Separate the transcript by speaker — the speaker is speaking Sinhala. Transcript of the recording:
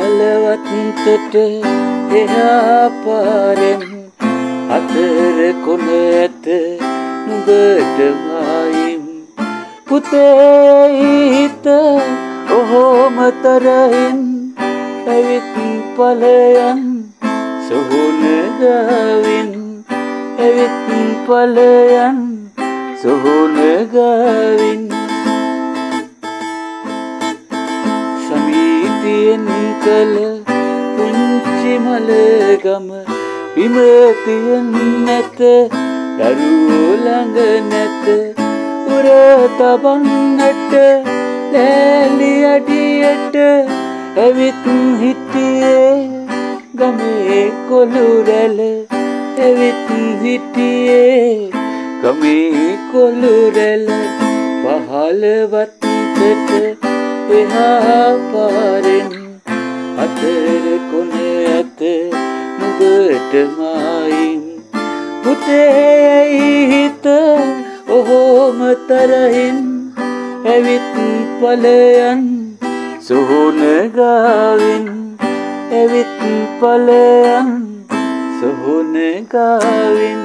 Speaker 1: පහළවත්තට එහා පාරෙන් අතර කොන ඇත නුඹටමයිම් පුතේහිත ඔහෝම තරහින් ඇවිත් පලයන් සොහොනගවින් ඇවිත් පලයන් සොහොනගවින් සමීතියෙන් කළ පුංචි මලගම විමතියෙන් නැත. දරුවෝළඟ නැත. උර තබන්නට ලෑලි අඩියට ඇවිත් හිටියේ. ගමේ කොළුරැල ඇවිත් හිටියේ. ගමේ කොළුරැල පහළවත්තට එහා පාරෙන් අතර කොන ඇත නුබටමයිම් පුතේයි හිත ඔහෝම තරහින් ඇවිත් පලයන් සොහොනගාවින් ඇවිත් පලයන් සොහොනගාවින්